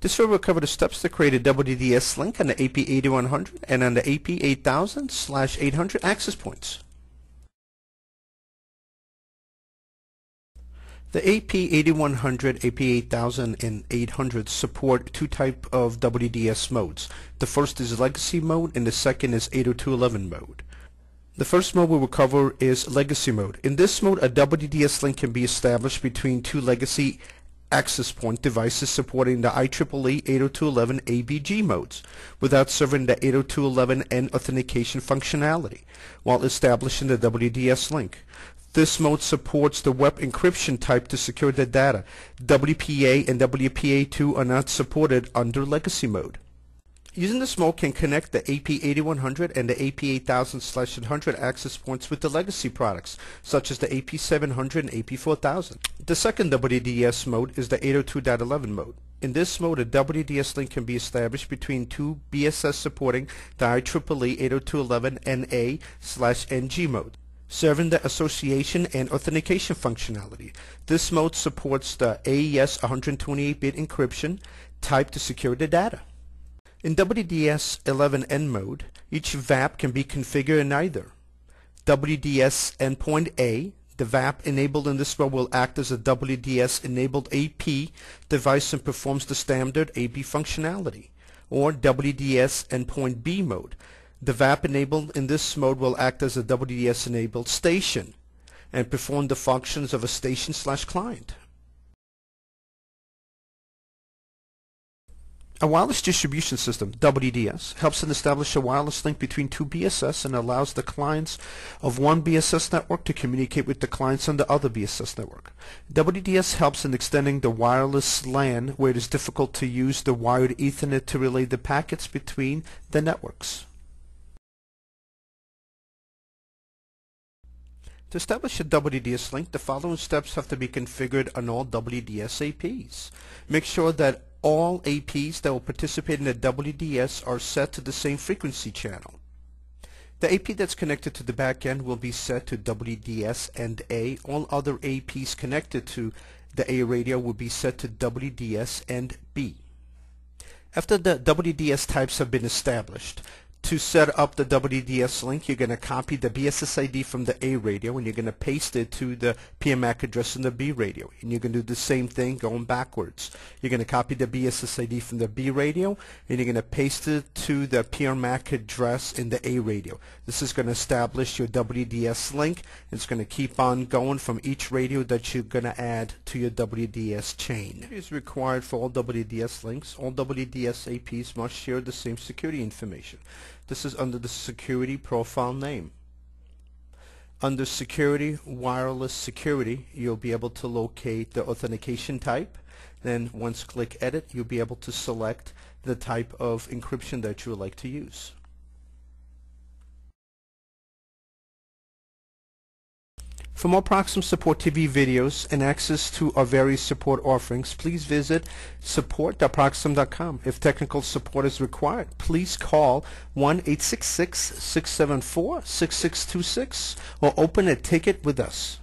This video will cover the steps to create a WDS link on the AP8100 and on the AP8000 slash 800 access points. The AP8100, AP8000, and 800 support two type of WDS modes. The first is legacy mode and the second is 802.11 mode. The first mode we will cover is legacy mode. In this mode, a WDS link can be established between two legacy access point devices supporting the IEEE 802.11 ABG modes without serving the 802.11n authentication functionality while establishing the WDS link. This mode supports the WEP encryption type to secure the data. WPA and WPA2 are not supported under legacy mode. Using this mode can connect the AP8100 and the AP8000/100 access points with the legacy products, such as the AP700 and AP4000. The second WDS mode is the 802.11 mode. In this mode, a WDS link can be established between two BSS supporting the IEEE 802.11 NA slash NG mode serving the association and authentication functionality. This mode supports the AES 128-bit encryption type to secure the data. In WDS 11N mode, each VAP can be configured in either. WDS endpoint A, the VAP enabled in this mode will act as a WDS enabled AP device and performs the standard AP functionality. Or WDS endpoint B mode, the VAP enabled in this mode will act as a WDS enabled station and perform the functions of a station slash client. A wireless distribution system, WDS, helps in establish a wireless link between two BSS and allows the clients of one BSS network to communicate with the clients on the other BSS network. WDS helps in extending the wireless LAN where it is difficult to use the wired Ethernet to relay the packets between the networks. To establish a WDS link, the following steps have to be configured on all WDS APs. Make sure that all APs that will participate in the WDS are set to the same frequency channel. The AP that's connected to the backend will be set to WDS and A. All other APs connected to the A radio will be set to WDS and B. After the WDS types have been established, to set up the WDS link, you're going to copy the BSS ID from the A radio and you're going to paste it to the PMAC address in the B radio. And you're going to do the same thing going backwards. You're going to copy the BSS ID from the B radio and you're going to paste it to the PMAC address in the A radio. This is going to establish your WDS link. It's going to keep on going from each radio that you're going to add to your WDS chain. It is required for all WDS links. All WDS APs must share the same security information. This is under the security profile name. Under security, wireless security, you'll be able to locate the authentication type. Then once click edit, you'll be able to select the type of encryption that you would like to use. For more Proxim Support TV videos and access to our various support offerings, please visit support.proxim.com. If technical support is required, please call 1-866-674-6626 or open a ticket with us.